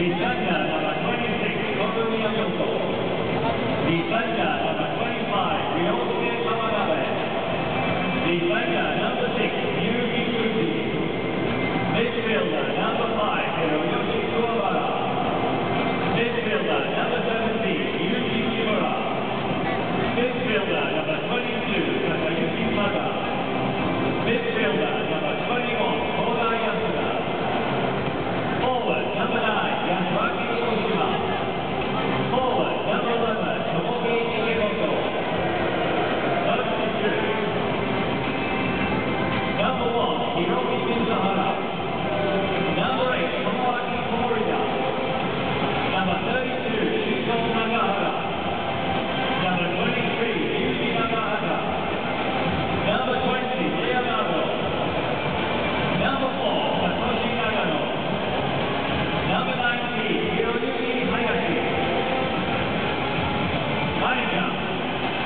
Italia, number 26, Roberto 25, Leon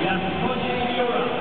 Yeah.